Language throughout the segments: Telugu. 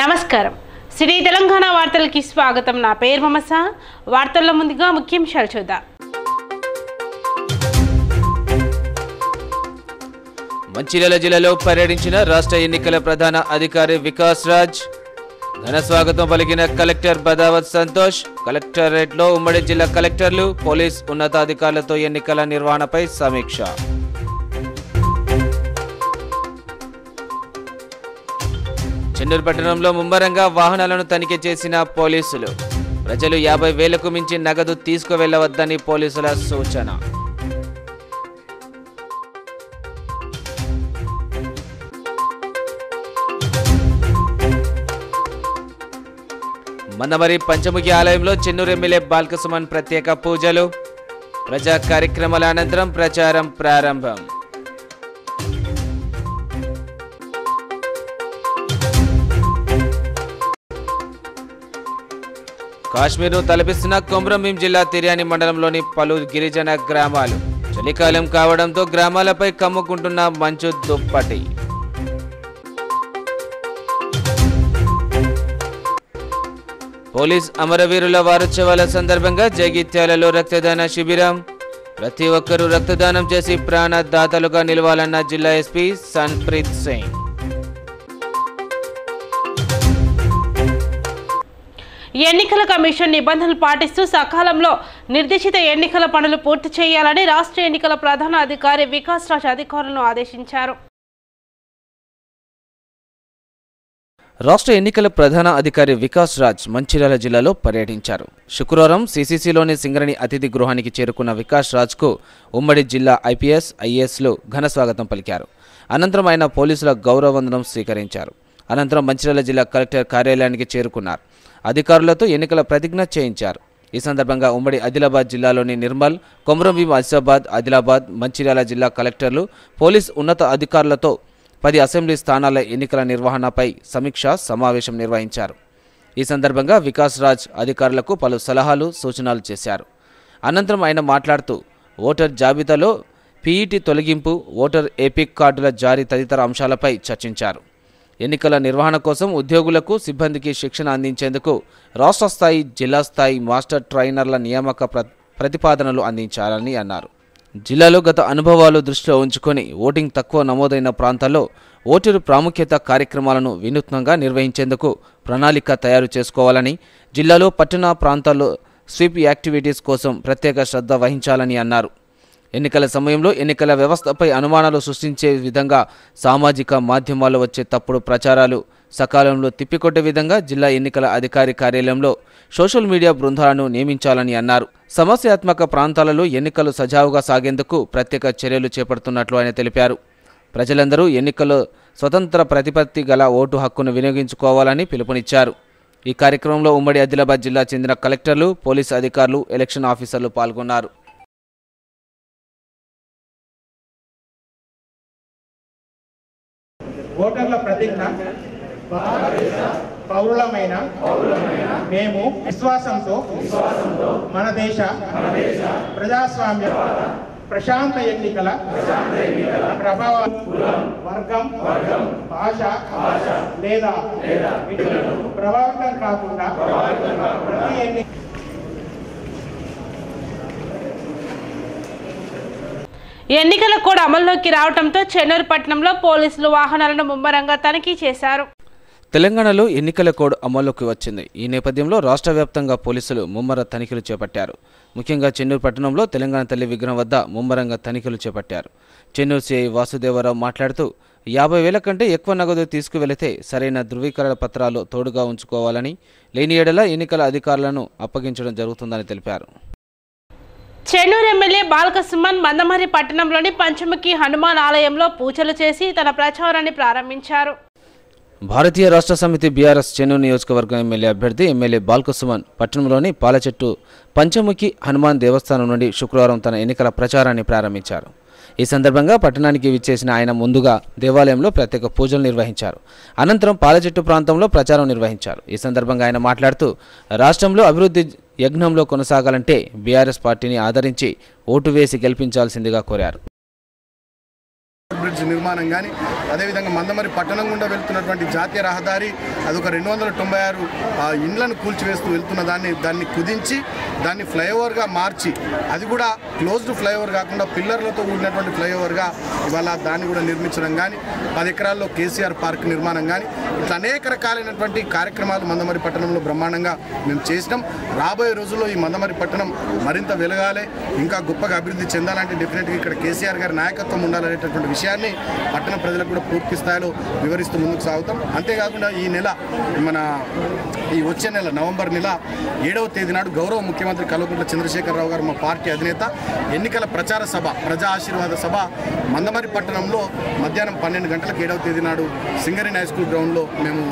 నమస్కారం. సిటీ తెలంగాణ వార్తలకి స్వాగతం. నా పేరు మమస. వార్తల్లో ముందుగా ముఖ్యాంశాలు చూద్దాం. మంచిర్యాల జిల్లాలో పర్యటించిన రాష్ట్ర ఎన్నికల ప్రధాన అధికారి వికాస్ రాజ్ ఘన స్వాగతం పలికిన కలెక్టర్ బదావత్ సంతోష్ కలెక్టరేట్లో ఉమ్మడి జిల్లా కలెక్టర్లు పోలీస్ ఉన్నతాధికారులతో ఎన్నికల నిర్వహణపై సమీక్ష. చెన్నూరు పట్టణంలో ముమ్మరంగా వాహనాలను తనిఖీ చేసిన పోలీసులు. ప్రజలు యాభై వేలకు మించి నగదు తీసుకువెళ్ళవద్దని పోలీసుల సూచన. మందమరి పంచముఖి ఆలయంలో చెన్నూరు ఎమ్మెల్యే బాల్కసుమన్ ప్రత్యేక పూజలు. ప్రజా కార్యక్రమాల అనంతరం ప్రచారం ప్రారంభం. కాశ్మీర్ను తలపిస్తున్న కొమ్రంభీం జిల్లా తిర్యాని మండలంలోని పలు గిరిజన గ్రామాలు చలికాలం కావడంతో గ్రామాలపై కమ్ముకుంటున్న మంచు దుప్పటి. పోలీస్ అమరవీరుల వారోత్సవాల సందర్భంగా జగిత్యాలలో రక్తదాన శిబిరం. ప్రతి ఒక్కరూ రక్తదానం చేసి ప్రాణదాతలుగా నిలవాలన్న జిల్లా ఎస్పీ సన్ప్రీత్ సింగ్. ఎన్నికల కమిషన్ నిబంధనలు పాటిస్తూ సకాలంలో నిర్దేశిత ఎన్నికల పనులు పూర్తి చేయాలని రాష్ట్ర ఎన్నికల ప్రధాన అధికారి వికాస్ రాజ్ అధికారులను ఆదేశించారు. రాష్ట్ర ఎన్నికల ప్రధాన అధికారి వికాస్ రాజ్ మంచిర్యాల జిల్లాలో పర్యటించారు. శుక్రవారం సీసీసీలోని సింగరణి అతిథి గృహానికి చేరుకున్న వికాస్ రాజ్కు ఉమ్మడి జిల్లా ఐపీఎస్ ఐఏఎస్లు ఘన స్వాగతం పలికారు. అనంతరం ఆయన పోలీసుల గౌరవవందనం స్వీకరించారు. అనంతరం మంచిర్యాల జిల్లా కలెక్టర్ కార్యాలయానికి చేరుకున్నారు. అధికారులతో ఎన్నికల ప్రతిజ్ఞ చేయించారు. ఈ సందర్భంగా ఉమ్మడి ఆదిలాబాద్ జిల్లాలోని నిర్మల్ కొమరంభీం ఆసిఫాబాద్ ఆదిలాబాద్ మంచిర్యాల జిల్లా కలెక్టర్లు పోలీస్ ఉన్నత అధికారులతో పది అసెంబ్లీ స్థానాల ఎన్నికల నిర్వహణపై సమీక్ష సమావేశం నిర్వహించారు. ఈ సందర్భంగా వికాస్ రాజ్ అధికారులకు పలు సలహాలు సూచనలు చేశారు. అనంతరం ఆయన మాట్లాడుతూ ఓటర్ జాబితాలో పీఈటీ తొలగింపు ఓటర్ ఏపిక్ కార్డుల జారీ తదితర అంశాలపై చర్చించారు. ఎన్నికల నిర్వహణ కోసం ఉద్యోగులకు సిబ్బందికి శిక్షణ అందించేందుకు రాష్ట్ర స్థాయి జిల్లా స్థాయి మాస్టర్ ట్రైనర్ల నియామక ప్ర ప్రతిపాదనలు అందించాలని అన్నారు. జిల్లాలో గత అనుభవాలు దృష్టిలో ఉంచుకొని ఓటింగ్ తక్కువ నమోదైన ప్రాంతాల్లో ఓటరు ప్రాముఖ్యత కార్యక్రమాలను వినూత్నంగా నిర్వహించేందుకు ప్రణాళిక తయారు చేసుకోవాలని జిల్లాలో పట్టణ ప్రాంతాల్లో స్వీప్ యాక్టివిటీస్ కోసం ప్రత్యేక శ్రద్ధ వహించాలని అన్నారు. ఎన్నికల సమయంలో ఎన్నికల వ్యవస్థపై అనుమానాలు సృష్టించే విధంగా సామాజిక మాధ్యమాల్లో వచ్చే తప్పుడు ప్రచారాలు సకాలంలో తిప్పికొట్టే విధంగా జిల్లా ఎన్నికల అధికారి కార్యాలయంలో సోషల్ మీడియా బృందాలను నియమించాలని అన్నారు. సమస్యాత్మక ప్రాంతాలలో ఎన్నికలు సజావుగా సాగేందుకు ప్రత్యేక చర్యలు చేపడుతున్నట్లు ఆయన తెలిపారు. ప్రజలందరూ ఎన్నికల్లో స్వతంత్ర ప్రతిపత్తి గల ఓటు హక్కును వినియోగించుకోవాలని పిలుపునిచ్చారు. ఈ కార్యక్రమంలో ఉమ్మడి ఆదిలాబాద్ జిల్లా చెందిన కలెక్టర్లు పోలీసు అధికారులు ఎలక్షన్ ఆఫీసర్లు పాల్గొన్నారు. ఓటర్ల ప్రతిజ్ఞ పౌరులమైన మేము విశ్వాసంతో మన దేశ ప్రజాస్వామ్య ప్రశాంత ఎన్నికల ప్రభావం వర్గం భాష లేదా ప్రభావితం కాకుండా ప్రతి ఎన్ని ఎన్నికల కోడ్ అమల్లోకి రావడంతో చెన్నూరు పట్టణంలో పోలీసులు వాహనాలను ముమ్మరంగా తనిఖీ చేశారు. తెలంగాణలో ఎన్నికల కోడ్ అమల్లోకి వచ్చింది. ఈ నేపథ్యంలో రాష్ట్ర వ్యాప్తంగా పోలీసులు ముమ్మర తనిఖీలు చేపట్టారు. ముఖ్యంగా చెన్నూరు పట్టణంలో తెలంగాణ తల్లి విగ్రహం వద్ద ముమ్మరంగా తనిఖీలు చేపట్టారు. చెన్నూరు సిఐ వాసుదేవరావు మాట్లాడుతూ యాభై వేల కంటే ఎక్కువ నగదు తీసుకువెళితే సరైన ధృవీకరణ పత్రాలు తోడుగా ఉంచుకోవాలని లేని ఏడల ఎన్నికల అధికారులను అప్పగించడం జరుగుతుందని తెలిపారు. చెన్నూరు ఎమ్మెల్యే బాలకసుమన్ మందమరి పట్టణంలోని పంచముఖి హనుమాన్ ఆలయంలో పూజలు చేసి తన ప్రచారాన్ని ప్రారంభించారు. భారతీయ రాష్ట్ర సమితి బీఆర్ఎస్ చెన్నూరు నియోజకవర్గం ఎమ్మెల్యే అభ్యర్థి ఎమ్మెల్యే బాల్కసుమన్ పట్టణంలోని పాలచెట్టు పంచముఖి హనుమాన్ దేవస్థానం నుండి శుక్రవారం తన ఎన్నికల ప్రచారాన్ని ప్రారంభించారు. ఈ సందర్భంగా పట్టణానికి విచ్చేసిన ఆయన ముందుగా దేవాలయంలో ప్రత్యేక పూజలు నిర్వహించారు. అనంతరం పాలచెట్టు ప్రాంతంలో ప్రచారం నిర్వహించారు. ఈ సందర్భంగా ఆయన మాట్లాడుతూ రాష్ట్రంలో అభివృద్ధి యజ్ఞంలో కొనసాగాలంటే బీఆర్ఎస్ పార్టీని ఆదరించి ఓటు వేసి గెలిపించాల్సిందిగా కోరారు. బ్రిడ్జ్ నిర్మాణం కానీ అదేవిధంగా మందమరి పట్టణం గుండా వెళ్తున్నటువంటి జాతీయ రహదారి అదొక రెండు వందల తొంభై ఆరు ఆ, ఇండ్లను కూల్చివేస్తూ వెళ్తున్న దాన్ని దాన్ని కుదించి దాన్ని ఫ్లైఓవర్గా మార్చి అది కూడా క్లోజ్డ్ ఫ్లైఓవర్ కాకుండా పిల్లర్లతో కూడినటువంటి ఫ్లైఓవర్గా ఇవాళ దాన్ని కూడా నిర్మించడం కానీ పది ఎకరాల్లో కేసీఆర్ పార్క్ నిర్మాణం కానీ ఇట్లా అనేక రకాలైనటువంటి కార్యక్రమాలు మందమరి పట్టణంలో బ్రహ్మాండంగా మేము చేసినాం. రాబోయే రోజుల్లో ఈ మందమరి పట్టణం మరింత వెలగాలి ఇంకా గొప్పగా అభివృద్ధి చెందాలంటే డెఫినెట్గా ఇక్కడ కేసీఆర్ గారి నాయకత్వం ఉండాలనేటటువంటి విషయాన్ని పట్టణ ప్రజలకు కూడా పూర్తి స్థాయిలో వివరిస్తూ ముందుకు సాగుతాం. అంతేకాకుండా ఈ నెల మన ఈ వచ్చే నెల నవంబర్ నెల ఏడవ తేదీ నాడు గౌరవ ముఖ్యమంత్రి కల్వకుంట్ల చంద్రశేఖరరావు గారు మా పార్టీ అధినేత ఎన్నికల ప్రచార సభ ప్రజా ఆశీర్వాద సభ మందమరి పట్టణంలో మధ్యాహ్నం పన్నెండు గంటలకు ఏడవ తేదీ నాడు సింగరేణి హై స్కూల్ గ్రౌండ్లో మేము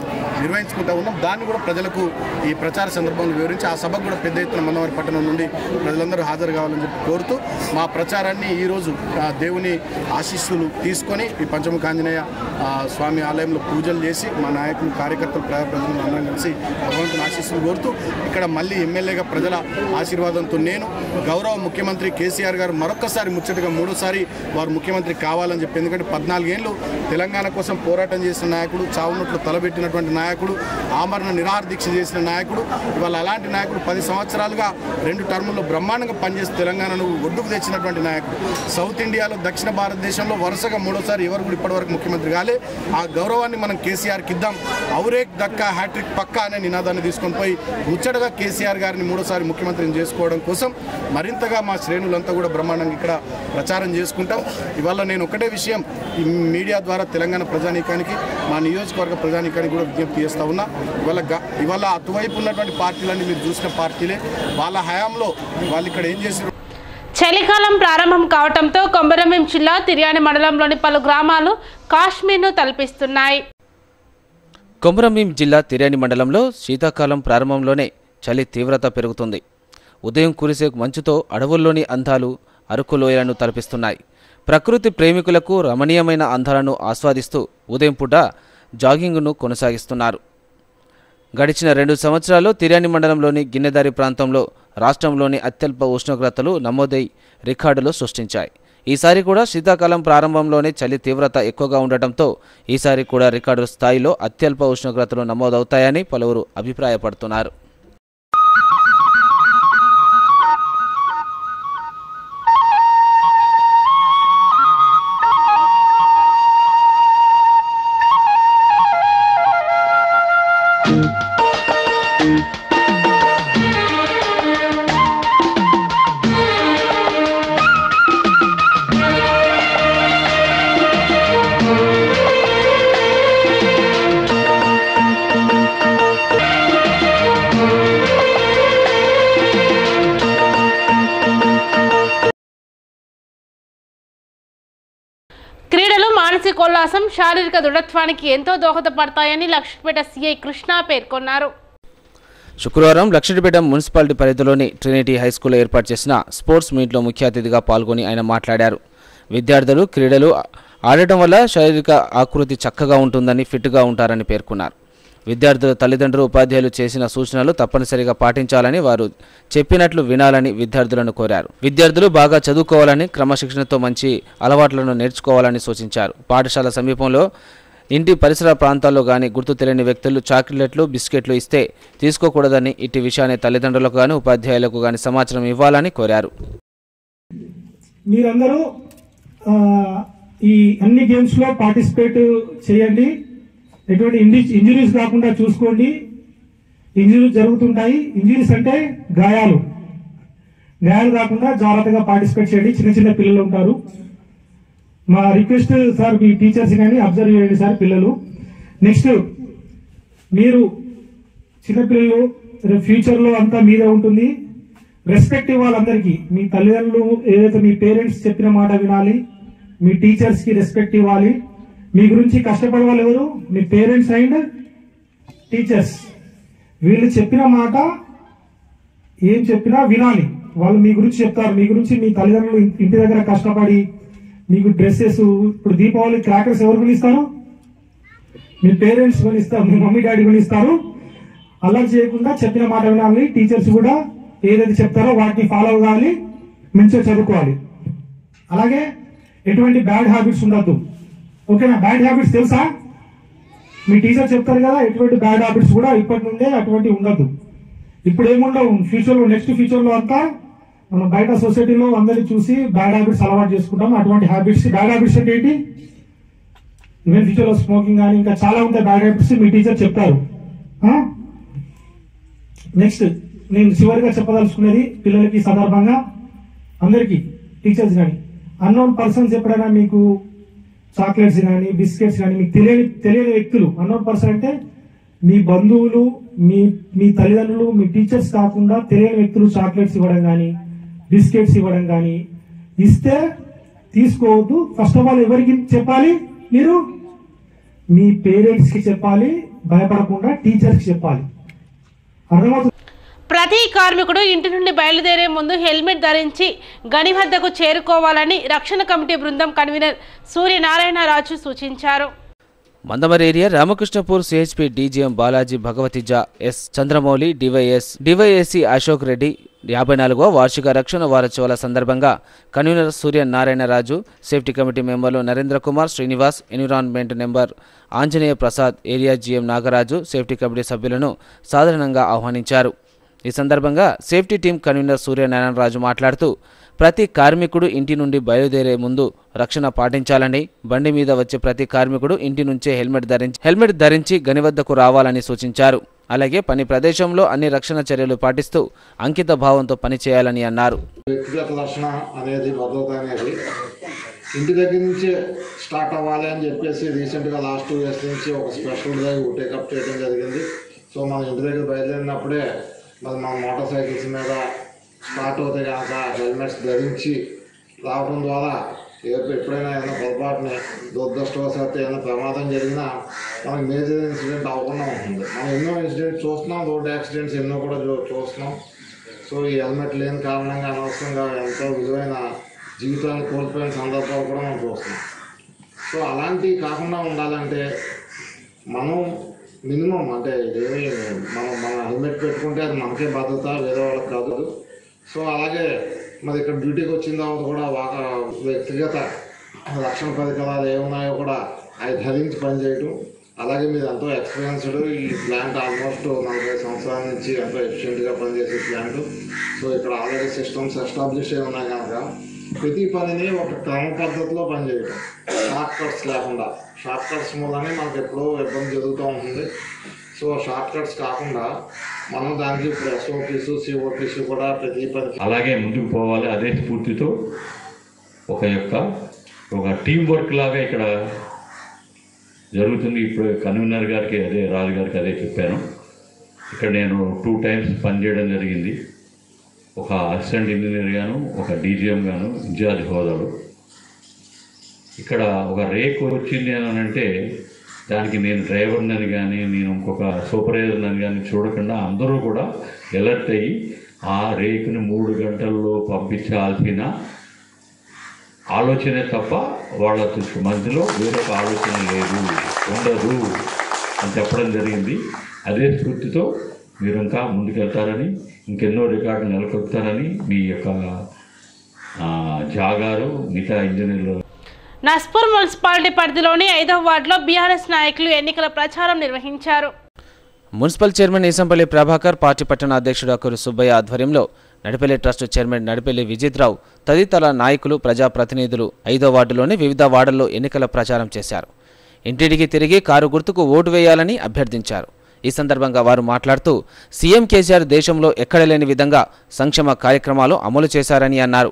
నిర్వహించుకుంటూ ఉన్నాం. దాన్ని కూడా ప్రజలకు ఈ ప్రచార సందర్భంలో వివరించి ఆ సభకు కూడా పెద్ద ఎత్తున మందమరి పట్టణం నుండి ప్రజలందరూ హాజరు కావాలని చెప్పి కోరుతూ మా ప్రచారాన్ని ఈరోజు ఆ, దేవుని ఆశీస్సులు తీసుకొని ఈ పంచముఖాంజనేయ స్వామి ఆలయంలో పూజలు చేసి మా నాయకులు కార్యకర్తలు ప్రజాప్రతినిధులు అందరం కలిసి భగవంతుని ఆశీస్సులు కోరుతూ ఇక్కడ మళ్ళీ ఎమ్మెల్యేగా ప్రజల ఆశీర్వాదంతో నేను గౌరవ ముఖ్యమంత్రి కేసీఆర్ గారు మరొక్కసారి ముచ్చటగా మూడోసారి వారు ముఖ్యమంత్రి కావాలని చెప్పి. ఎందుకంటే పద్నాలుగేళ్ళు తెలంగాణ కోసం పోరాటం చేసిన నాయకుడు చావునట్లు తలబెట్టినటువంటి నాయకుడు ఆమరణ నిరాహార దీక్ష చేసిన నాయకుడు ఇవాళ అలాంటి నాయకుడు పది సంవత్సరాలుగా రెండు టర్ముల్లో బ్రహ్మాండంగా పనిచేసి తెలంగాణను ఒడ్డుకు తెచ్చినటువంటి నాయకుడు. సౌత్ ఇండియాలో దక్షిణ భారతదేశంలో వరుసగా మూడోసారి ఎవరు కూడా ఇప్పటివరకు ముఖ్యమంత్రి కాలే ఆ గౌరవాన్ని మనం కేసీఆర్కి ఇద్దాం. ఔరేక్ దక్క హ్యాట్రిక్ పక్కా అనే నినాదాన్ని తీసుకొని పోయి ముచ్చటగా కేసీఆర్ గారిని మూడోసారి ముఖ్యమంత్రిని చేసుకోవడం కోసం మరింతగా మా శ్రేణులంతా కూడా బ్రహ్మాండంగా ఇక్కడ ప్రచారం చేసుకుంటాం. ఇవాళ నేను ఒకటే విషయం ఈ మీడియా ద్వారా తెలంగాణ ప్రజానీకానికి మా నియోజకవర్గ ప్రజానీకానికి కూడా విజ్ఞప్తి చేస్తా ఉన్నా. ఇవాళ గ- ఇవాళ అటువైపు ఉన్నటువంటి పార్టీలన్నీ మీరు చూసిన పార్టీలే. వాళ్ళ హయాంలో వాళ్ళు ఇక్కడ ఏం చేసిన చలికాలం ప్రారంభం కావడంతో కొమరంభీం జిల్లా తిర్యాని మండలంలోని పలు గ్రామాలు కాశ్మీర్ను తలపిస్తున్నాయి. కొమరంభీం జిల్లా తిరేని మండలంలో శీతాకాలం ప్రారంభంలోనే చలి తీవ్రత పెరుగుతుంది. ఉదయం కురిసే మంచుతో అడవుల్లోని అందాలు అరకు లోయలను తలపిస్తున్నాయి. ప్రకృతి ప్రేమికులకు రమణీయమైన అందాలను ఆస్వాదిస్తూ ఉదయం పూట జాగింగ్ను కొనసాగిస్తున్నారు. గడిచిన రెండు సంవత్సరాల్లో తిర్యాని మండలంలోని గిన్నెదారి ప్రాంతంలో రాష్ట్రంలోని అత్యల్ప ఉష్ణోగ్రతలు నమోదై రికార్డులు సృష్టించాయి. ఈసారి కూడా శీతాకాలం ప్రారంభంలోనే చలి తీవ్రత ఎక్కువగా ఉండటంతో ఈసారి కూడా రికార్డు స్థాయిలో అత్యల్ప ఉష్ణోగ్రతలు నమోదవుతాయని పలువురు అభిప్రాయపడుతున్నారు. మానసికోల్లాసం శారీరక దృఢత్వానికి ఎంతో దోహదపడతాయని లక్ష్మీపేట సీఐ కృష్ణ పేర్కొన్నారు. శుక్రవారం లక్షడిపేట మున్సిపాలిటీ పరిధిలోని ట్రినిటీ హైస్కూల్లో ఏర్పాటు చేసిన స్పోర్ట్స్ మీట్లో ముఖ్య అతిథిగా పాల్గొని ఆయన మాట్లాడారు. విద్యార్థులు క్రీడలు ఆడటం వల్ల శారీరక ఆకృతి చక్కగా ఉంటుందని ఫిట్గా ఉంటారని పేర్కొన్నారు. విద్యార్థుల తల్లిదండ్రులు ఉపాధ్యాయులు చేసిన సూచనలు తప్పనిసరిగా పాటించాలని వారు చెప్పినట్లు వినాలని విద్యార్థులను కోరారు. విద్యార్థులు బాగా చదువుకోవాలని క్రమశిక్షణతో మంచి అలవాట్లను నేర్చుకోవాలని సూచించారు. పాఠశాల సమీపంలో ఇంటి పరిసర ప్రాంతాల్లో కానీ గుర్తు తెలియని వ్యక్తులు చాక్లెట్లు బిస్కెట్లు ఇస్తే తీసుకోకూడదని ఇట్టి విషయాన్ని తల్లిదండ్రులకు కానీ ఉపాధ్యాయులకు కానీ సమాచారం ఇవ్వాలని కోరారు. మీరందరూ ఈ అన్ని గేమ్స్లో పార్టిసిపేట్ చేయండి. ఎటువంటి ఇంజురీస్ కాకుండా చూసుకోండి. ఇంజురీస్ జరుగుతుంటాయి. ఇంజురీస్ అంటే గాయాలు. గాయాలు కాకుండా జాగ్రత్తగా పార్టిసిపేట్ చేయండి. చిన్న చిన్న పిల్లలు ఉంటారు. మా రిక్వెస్ట్ సార్ మీ టీచర్స్ కానీ అబ్జర్వ్ చేయండి సార్ పిల్లలు. నెక్స్ట్ మీరు చిన్నపిల్లలు ఫ్యూచర్లో అంతా మీదే ఉంటుంది. రెస్పెక్ట్ ఇవ్వాలి అందరికీ మీ తల్లిదండ్రులు ఏదైతే మీ పేరెంట్స్ చెప్పిన మాట వినాలి మీ టీచర్స్కి రెస్పెక్ట్ ఇవ్వాలి. మీ గురించి కష్టపడే వాళ్ళు ఎవరు మీ పేరెంట్స్ అండ్ టీచర్స్. వీళ్ళు చెప్పిన మాట ఏం చెప్పినా వినాలి. వాళ్ళు మీ గురించి చెప్తారు. మీ గురించి మీ తల్లిదండ్రులు ఇంటి దగ్గర కష్టపడి మీకు డ్రెస్సెస్ ఇప్పుడు దీపావళి క్రాకర్స్ ఎవరు కొనిస్తారు? మీ పేరెంట్స్ కొనిస్తారు. మీ మమ్మీ డాడీ కొనిస్తారు. అలా చేయకుండా చెప్పిన మాట వినాలి. టీచర్స్ కూడా ఏదైతే చెప్తారో వాటిని ఫాలో కావాలి మంచిగా చదువుకోవాలి. అలాగే ఎటువంటి బ్యాడ్ హ్యాబిట్స్ ఉండద్దు. ఓకేనా? బ్యాడ్ హ్యాబిట్స్ తెలుసా? మీ టీచర్ చెప్తారు కదా ఎటువంటి బ్యాడ్ హ్యాబిట్స్ కూడా ఇప్పటి నుండే అటువంటి ఉండదు. ఇప్పుడు ఏముండవు? ఫ్యూచర్లో నెక్స్ట్ ఫ్యూచర్లో అంతా మనం బయట సొసైటీలో అందరినీ చూసి బ్యాడ్ హ్యాబిట్స్ అలవాటు చేసుకుంటాం. అటువంటి హ్యాబిట్స్ బ్యాడ్ హ్యాబిట్స్ అంటే ఏంటి? ఈవెన్ ఫ్యూచర్లో స్మోకింగ్ కానీ ఇంకా చాలా ఉంటాయి బ్యాడ్ హ్యాబిట్స్ మీ టీచర్ చెప్తారు. నెక్స్ట్ నేను చివరిగా చెప్పదలుచుకునేది పిల్లలకి సందర్భంగా అందరికీ టీచర్స్ కానీ అన్నోన్ పర్సన్స్ ఎప్పుడైనా మీకు చాక్లెట్స్ కానీ బిస్కెట్స్ కానీ మీకు తెలియని తెలియని వ్యక్తులు. అన్నోన్ పర్సన్ అంటే మీ బంధువులు మీ మీ తల్లిదండ్రులు మీ టీచర్స్ కాకుండా తెలియని వ్యక్తులు చాక్లెట్స్ ఇవ్వడం కానీ బిస్కెట్స్ ఇవ్వడం కానీ ఇస్తే తీసుకోవద్దు. ఫస్ట్ ఆఫ్ ఆల్ ఎవరికి చెప్పాలి మీరు? మీ పేరెంట్స్కి చెప్పాలి. భయపడకుండా టీచర్స్కి చెప్పాలి. అర్థమవుతుంది? ప్రతి కార్మికుడు ఇంటి నుండి బయలుదేరే ముందు హెల్మెట్ ధరించి గని వద్దకు చేరుకోవాలని రక్షణ కమిటీ బృందం కన్వీనర్ సూర్యనారాయణరాజు సూచించారు. Mandamarri area Ramakrishnapur CHP DGM Balaji భగవతిజ S Chandramouli DYS DYSP Ashok Reddy యాభై నాలుగవ వార్షిక రక్షణ వారోత్సవాల సందర్భంగా convener Surya Narayanaraju safety committee మెంబర్లు Narendra Kumar Srinivas environment number Anjaneya Prasad area GM Nagaraju safety committee సభ్యులను సాధారణంగా ఆహ్వానించారు. ఈ సందర్భంగా సేఫ్టీ టీం కన్వీనర్ సూర్యనారాయణరాజు మాట్లాడుతూ ప్రతి కార్మికుడు ఇంటి నుండి బయలుదేరే ముందు రక్షణ పాటించాలని బండి మీద వచ్చే ప్రతి కార్మికుడు ఇంటి నుంచే హెల్మెట్ ధరించి హెల్మెట్ ధరించి గని వద్దకు రావాలని సూచించారు. అలాగే పని ప్రదేశంలో అన్ని రక్షణ చర్యలు పాటిస్తూ అంకిత భావంతో పనిచేయాలని అన్నారు. వ్యక్తిగత రక్షణ అనేది భద్రత అనేది ఇంటి దగ్గర నుంచే స్టార్ట్ అవ్వాలి అని చెప్పేసి రీసెంట్గా లాస్ట్ టూ ఇయర్స్ నుంచి ఒక స్పెషల్ డ్రైవ్ టేకప్ చేయడం జరిగింది. సో మనం ఇంటి దగ్గర బయలుదేరినప్పుడే మరి మన మోటార్ సైకిల్స్ మీద స్టార్ట్ అవుతే కనుక హెల్మెట్స్ ధరించి రావడం ద్వారా ఎప్పుడైనా ఏదైనా పొరపాటుని దురదృష్టవశాత్తు ఏదైనా ప్రమాదం జరిగినా మనకి మేజర్ ఇన్సిడెంట్ అవ్వకుండా ఉంటుంది. మనం ఎన్నో ఇన్సిడెంట్స్ చూస్తున్నాం రోడ్ యాక్సిడెంట్స్ ఎన్నో కూడా చూ- చూస్తున్నాం. సో ఈ హెల్మెట్ లేని కారణంగా అనవసరంగా ఎంతో విలువైన జీవితాన్ని కోల్పోయిన సందర్భాలు కూడా మనం చూస్తున్నాం. సో అలాంటివి కాకుండా ఉండాలంటే మనం మినిమం అంటే ఇదేమి మనం హెల్మెట్ పెట్టుకుంటే అది మనకే భద్రత వేరే వాళ్ళకి కాదు. సో అలాగే మరి ఇక్కడ డ్యూటీకి వచ్చిన తర్వాత కూడా వాక వ్యక్తిగత రక్షణ పరికరాలు ఏమున్నాయో కూడా అవి ధరించి పనిచేయటం. అలాగే మీరు ఎంతో ఎక్స్పీరియన్స్డ్ ఈ ప్లాంట్ ఆల్మోస్ట్ నలభై సంవత్సరాల నుంచి ఎంతో ఎఫిషియెంట్గా పనిచేసే ప్లాంట్ సో ఇక్కడ ఆల్రెడీ సిస్టమ్స్ ఎస్టాబ్లిష్ అయి ఉన్నాయి కనుక ప్రతి పనిని ఒక క్రమ పద్ధతిలో పనిచేయటం. షార్ట్ కట్స్ లేకుండా. షార్ట్ కట్స్ మూలనే మనకు ఎప్పుడో ఇబ్బంది జరుగుతూ ఉంటుంది. సో షార్ట్ కట్స్ కాకుండా మనం దానికి ఇప్పుడు ఎస్ఓపిస్ సిఓపిస్ కూడా ప్రతి పని అలాగే ముందుకు పోవాలి. అదే స్ఫూర్తితో ఒక యొక్క ఒక టీం వర్క్ లాగా ఇక్కడ జరుగుతుంది. ఇప్పుడు కన్వీనర్ గారికి అదే రాజు గారికి అదే చెప్పాను. ఇక్కడ నేను టూ టైమ్స్ పనిచేయడం జరిగింది. ఒక అసిస్టెంట్ ఇంజనీర్ గాను ఒక డీజీఎం గాను ఇన్ఛార్జ్ హోదాలు. ఇక్కడ ఒక రేక్ వచ్చింది అని అంటే దానికి నేను డ్రైవర్ని అని కానీ నేను ఇంకొక సూపర్వైజర్ని అని కానీ చూడకుండా అందరూ కూడా ఎలర్ట్ అయ్యి ఆ రేకుని మూడు గంటల్లో పంపించాల్సిన ఆలోచనే తప్ప వాళ్ళ మధ్యలో వేరొక ఆలోచన లేదు ఉండదు అని చెప్పడం జరిగింది. అదే స్ఫూర్తితో మీరు ఇంకా ముందుకెళ్తారని ఇంకెన్నో రికార్డులు నెలకొల్పుతారని మీ యొక్క జాగారు మిగతా ఇంజనీర్లు నస్పూర్ మున్సిపాలిటీ పరిధిలోని ఐదవ వార్డులో బీఆర్ఎస్ నాయకులు ఎన్నికల ప్రచారం నిర్వహించారు. Municipal chairman Eesampalli Prabhakar party పట్టణ అధ్యక్షుడు అకురు సుబ్బయ్య ఆధ్వర్యంలో నడిపెల్లి ట్రస్ట్ చైర్మన్ నడిపెల్లి విజిత్రావు తదితర నాయకులు ప్రజాప్రతినిధులు ఐదో వార్డులోని వివిధ వార్డుల్లో ఎన్నికల ప్రచారం చేశారు. ఇంటింటికి తిరిగి కారు గుర్తుకు ఓటు వేయాలని అభ్యర్థించారు. ఈ సందర్భంగా వారు మాట్లాడుతూ సీఎం కేసీఆర్ దేశంలో ఎక్కడ లేని విధంగా సంక్షేమ కార్యక్రమాలు అమలు చేశారని అన్నారు.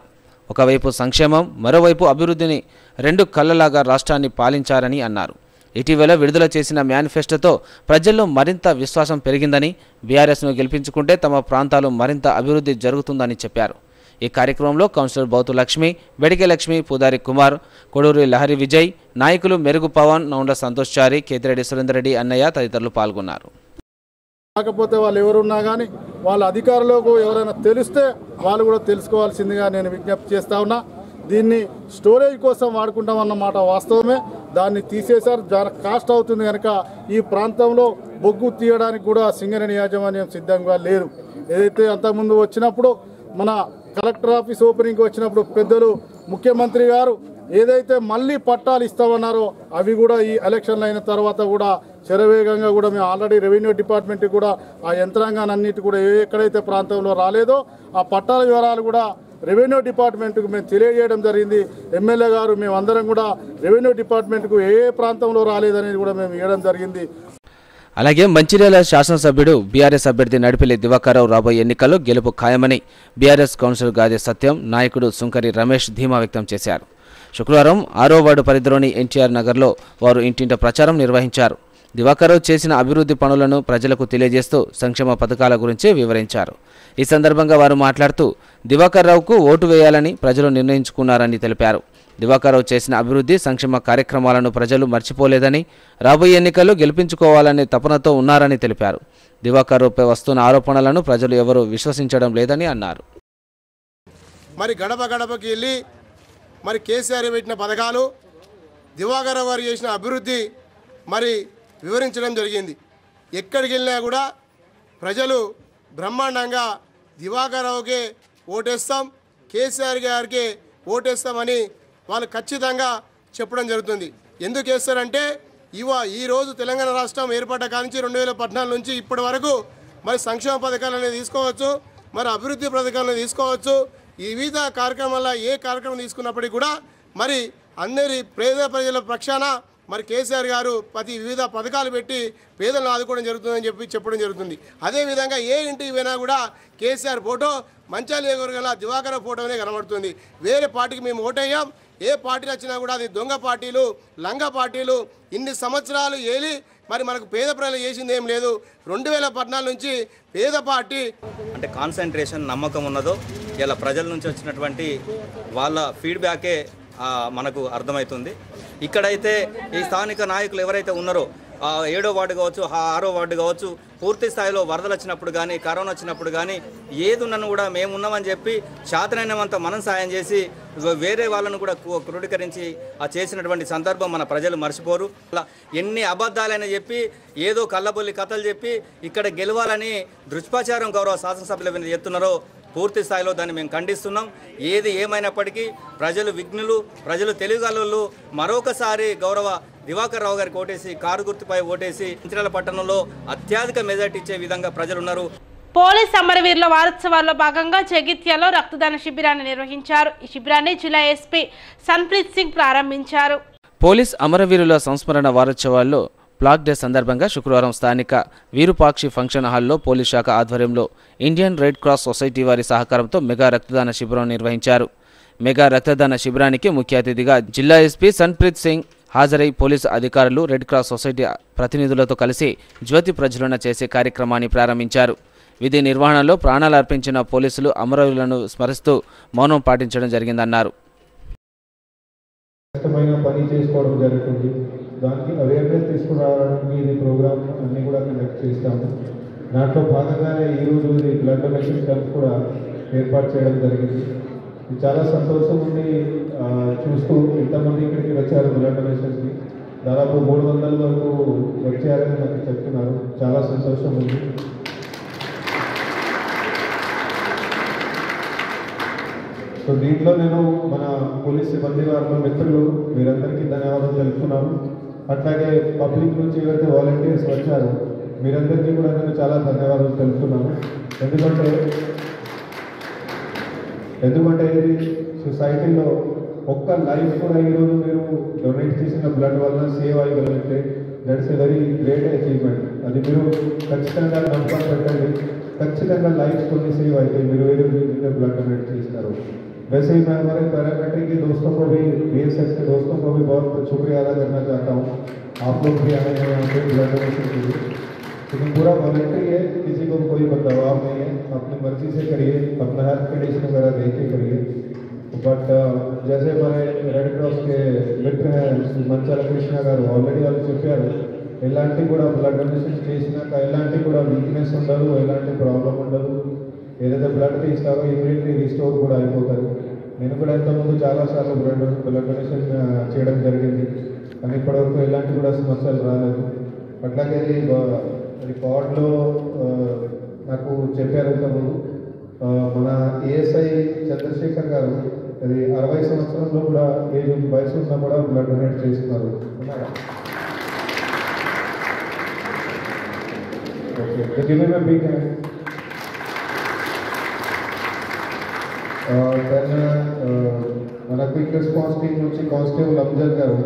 ఒకవైపు సంక్షేమం మరోవైపు అభివృద్ధిని రెండు కళ్ళలాగా రాష్ట్రాన్ని పాలించారని అన్నారు. ఇటీవల విడుదల చేసిన మేనిఫెస్టోతో ప్రజల్లో మరింత విశ్వాసం పెరిగిందని బీఆర్ఎస్ను గెలిపించుకుంటే తమ ప్రాంతాలు మరింత అభివృద్ధి జరుగుతుందని చెప్పారు. ఈ కార్యక్రమంలో కౌన్సిలర్ బౌతు లక్ష్మి బెడికె లక్ష్మి పూదారి కుమార్ కొడూరి లహరి విజయ్ నాయకులు మెరుగు పవన్ నౌండ్ల సంతోష్ చారి కేతిరెడ్డి సురేందర్ రెడ్డి అన్నయ్య తదితరులు పాల్గొన్నారు. కాకపోతే వాళ్ళు ఎవరున్నా కానీ వాళ్ళ అధికారులకు ఎవరైనా తెలిస్తే వాళ్ళు కూడా తెలుసుకోవాల్సిందిగా నేను విజ్ఞప్తి చేస్తా ఉన్నా. దీన్ని స్టోరేజ్ కోసం వాడుకుంటామన్నమాట వాస్తవమే. దాన్ని తీసేశారు. చాలా కాస్ట్ అవుతుంది కనుక ఈ ప్రాంతంలో బొగ్గు తీయడానికి కూడా సింగరేణి యాజమాన్యం సిద్ధంగా లేరు. ఏదైతే అంతకుముందు వచ్చినప్పుడు మన కలెక్టర్ ఆఫీస్ ఓపెనింగ్ వచ్చినప్పుడు పెద్దలు ముఖ్యమంత్రి గారు ఏదైతే మళ్ళీ పట్టాలు ఇస్తామన్నారో అవి కూడా ఈ ఎలక్షన్లు అయిన తర్వాత కూడా శరవేగంగా కూడా మేము ఆల్రెడీ రెవెన్యూ డిపార్ట్మెంట్ కూడా ఆ యంత్రాంగాన్ని కూడా ఏ ఎక్కడైతే ప్రాంతంలో రాలేదో ఆ పట్టాల వివరాలు కూడా రెవెన్యూ డిపార్ట్మెంట్కు మేము తెలియజేయడం జరిగింది. ఎమ్మెల్యే గారు మేమందరం కూడా రెవెన్యూ డిపార్ట్మెంట్కు ఏ ఏ ప్రాంతంలో రాలేదనేది కూడా మేము ఇవ్వడం జరిగింది. అలాగే మంచిర్యాల శాసనసభ్యుడు బీఆర్ఎస్ అభ్యర్థి నడిపిల్లి దివాకర్రావు రాబోయే ఎన్నికల్లో గెలుపు ఖాయమని బీఆర్ఎస్ కౌన్సిలర్ గాదే సత్యం నాయకుడు సుంకరి రమేష్ ధీమా వ్యక్తం చేశారు. శుక్రవారం ఆరో వార్డు పరిధిలోని ఎన్టీఆర్ నగర్లో వారు ఇంటింట ప్రచారం నిర్వహించారు. దివాకర్రావు చేసిన అభివృద్ధి పనులను ప్రజలకు తెలియజేస్తూ సంక్షేమ పథకాల గురించి వివరించారు. ఈ సందర్భంగా వారు మాట్లాడుతూ దివాకర్రావుకు ఓటు వేయాలని ప్రజలు నిర్ణయించుకున్నారని తెలిపారు. దివాకరావు చేసిన అభివృద్ధి సంక్షేమ కార్యక్రమాలను ప్రజలు మర్చిపోలేదని రాబోయే ఎన్నికల్లో గెలిపించుకోవాలనే తపనతో ఉన్నారని తెలిపారు. దివాకర్రావుపై వస్తున్న ఆరోపణలను ప్రజలు ఎవరూ విశ్వసించడం లేదని అన్నారు. మరి గడప గడపకి వెళ్ళి మరి కేసీఆర్ పెట్టిన పథకాలు దివాకర్ వారు చేసిన అభివృద్ధి మరి వివరించడం జరిగింది. ఎక్కడికి వెళ్ళినా కూడా ప్రజలు బ్రహ్మాండంగా దివాకర్ రావుకే ఓటేస్తాం కేసీఆర్ గారికి ఓటేస్తామని వాళ్ళు ఖచ్చితంగా చెప్పడం జరుగుతుంది. ఎందుకు చేస్తారంటే ఇవ ఈరోజు తెలంగాణ రాష్ట్రం ఏర్పడ్డ కానించి రెండు వేల పద్నాలుగు నుంచి ఇప్పటి వరకు మరి సంక్షేమ పథకాలు అనేది తీసుకోవచ్చు మరి అభివృద్ధి పథకాలను తీసుకోవచ్చు. ఈ వివిధ కార్యక్రమాల ఏ కార్యక్రమం తీసుకున్నప్పటికీ కూడా మరి అందరి పేద ప్రజల పక్షాన మరి కేసీఆర్ గారు ప్రతి వివిధ పథకాలు పెట్టి పేదలను ఆదుకోవడం జరుగుతుందని చెప్పి చెప్పడం జరుగుతుంది. అదేవిధంగా ఏ ఇంటికి పోయినా కూడా కేసీఆర్ ఫోటో మంచాల గల దివాకర ఫోటోనే కనబడుతుంది. వేరే పార్టీకి మేము ఓటయ్యాం ఏ పార్టీలు వచ్చినా కూడా అది దొంగ పార్టీలు లంగ పార్టీలు ఇన్ని సంవత్సరాలు ఏలి మరి మనకు పేద ప్రజలు చేసింది ఏం లేదు. రెండు వేల పద్నాలుగు నుంచి పేద పార్టీ. అంటే కాన్సన్ట్రేషన్ నమ్మకం ఉన్నదో ఇలా ప్రజల నుంచి వచ్చినటువంటి వాళ్ళ ఫీడ్బ్యాకే మనకు అర్థమవుతుంది. ఇక్కడైతే ఈ స్థానిక నాయకులు ఎవరైతే ఉన్నారో ఏడో వార్డు కావచ్చు ఆరో వార్డు కావచ్చు పూర్తి స్థాయిలో వరదలు వచ్చినప్పుడు కానీ కరోనా వచ్చినప్పుడు కానీ ఏది ఉన్నను కూడా మేము ఉన్నామని చెప్పి చేతనైనంత మనం సాయం చేసి వేరే వాళ్ళను కూడా క్రోడీకరించి ఆ చేసినటువంటి సందర్భం మన ప్రజలు మర్చిపోరు. అలా ఎన్ని అబద్ధాలని చెప్పి ఏదో కళ్ళబొల్లి కథలు చెప్పి ఇక్కడ గెలవాలని దృష్పాచారం గౌరవ శాసనసభ్యుల మీద చేస్తున్నారో పూర్తి స్థాయిలో దాన్ని మేము ఖండిస్తున్నాం. ఏది ఏమైనప్పటికీ ప్రజలు విఘ్నులు ప్రజలు తెలుగుగలలు మరొకసారి గౌరవ దివాకర్ రావు గారికి ఓటేసి కారు గుర్తుపై ఓటేసి మంచిర్యాల పట్టణంలో అత్యధిక మెజార్టీ ఇచ్చే విధంగా ప్రజలు ఉన్నారు. పోలీస్ అమరవీరుల వారోత్సవాల్లో భాగంగా జగిత్యాలో రక్తదాన శిబిరాన్ని నిర్వహించారు. ఈ శిబిరాన్ని జిల్లా ఎస్పీ సన్ప్రీత్ సింగ్ ప్రారంభించారు. పోలీస్ అమరవీరుల సంస్మరణ వారోత్సవాల్లో ప్లాగ్ డే సందర్భంగా శుక్రవారం స్థానిక వీరుపాక్షి ఫంక్షన్ హాల్లో పోలీస్ శాఖ ఆధ్వర్యంలో ఇండియన్ రెడ్ క్రాస్ సొసైటీ వారి సహకారంతో మెగా రక్తదాన శిబిరం నిర్వహించారు. మెగా రక్తదాన శిబిరానికి ముఖ్య అతిథిగా జిల్లా ఎస్పీ సన్ప్రీత్ సింగ్ హాజరై పోలీసు అధికారులు రెడ్ క్రాస్ సొసైటీ ప్రతినిధులతో కలిసి జ్యోతి ప్రజ్వలన చేసే కార్యక్రమాన్ని ప్రారంభించారు. విధి నిర్వహణలో ప్రాణాలు అర్పించిన పోలీసులు అమరవీరులను స్మరిస్తూ మౌనం పాటించడం జరిగిందన్నారు. కష్టమైన పని చేసుకోవడం జరుగుతుంది. దానికి అవేర్నెస్ తీసుకురావడానికి ఇది ప్రోగ్రామ్ అన్నీ కూడా కండక్ట్ చేస్తాము. దాంట్లో భాగంగానే ఈరోజు ఇది బ్లడ్ డొనేషన్ క్యాంప్ కూడా ఏర్పాటు చేయడం జరిగింది. చాలా సంతోషం ఉంది చూస్తూ ఇంతమంది ఇక్కడికి వచ్చారు బ్లడ్ డొనేషన్కి దాదాపు మూడు వందల వరకు వచ్చారని నాకు చెప్తున్నారు. చాలా సంతోషం ఉంది. సో దీంట్లో నేను మన పోలీస్ సిబ్బంది వారిలో మిత్రులు మీరందరికీ ధన్యవాదాలు తెలుపుతున్నాను. అట్లాగే పబ్లిక్ నుంచి ఎవరైతే వాలంటీర్స్ వచ్చారో మీరందరికీ కూడా నేను చాలా ధన్యవాదాలు తెలుపుతున్నాను. ఎందుకంటే ఎందుకంటే ఇది సొసైటీలో ఒక్క లైఫ్ కూడా ఈరోజు మీరు డొనేట్ చేసిన బ్లడ్ వల్ల save అయ్యగలిగితే that's a very great achievement అది మీరు ఖచ్చితంగా నమ్మకం పెట్టండి. ఖచ్చితంగా లైఫ్ కొన్ని సేవ్ అయితే మీరు వేరే బ్లడ్ డొనేట్ చేస్తారు. वैसे ही मैं हमारे पैरामेट्रिक के दोस्तों को भी बी के दोस्तों को भी बहुत शुक्रिया अदा करना चाहता हूँ आप लोग भी आए हैं यहाँ पे ब्लड डोनेशन के लिए लेकिन पूरा वॉलेंट्री है किसी को कोई दबाव नहीं है अपनी मर्जी से करिए अपना हेल्थ कंडीशन वगैरह देख के करिए बट जैसे हमारे రెడ్ క్రాస్ के మిత్ర हैं మంచాల కృష్ణ గారు ఆల్రెడీ వాళ్ళు చెప్పారు ఎలాంటి కూడా బ్లడ్ డొనేషన్ చేసినాక ఎలాంటి కూడా వీక్నెస్ ఉండదు ఎలాంటి ప్రాబ్లం ఉండదు ఏదైతే బ్లడ్ తీస్తారో ఇమీడియట్లీ రీస్టోర్ కూడా అయిపోతారు. నేను కూడా ఇంతకుముందు చాలాసార్లు బ్లడ్ బ్లడ్ డొనేషన్ చేయడం జరిగింది. కానీ ఇప్పటివరకు ఎలాంటి కూడా సమస్యలు రాలేదు. అట్లాగే అది కార్డులో నాకు చెప్పారు ఇంతకుముందు. మన ఏఎస్ఐ చంద్రశేఖర్ గారు అది అరవై సంవత్సరంలో కూడా ఏజ్ వయసు ఉన్నా కూడా బ్లడ్ డొనేట్ చేస్తున్నారు. Okay. Give M a big hand then మన క్విక్ రెస్పాన్స్ టీం నుంచి కానిస్టేబుల్ అఫ్జల్ గారు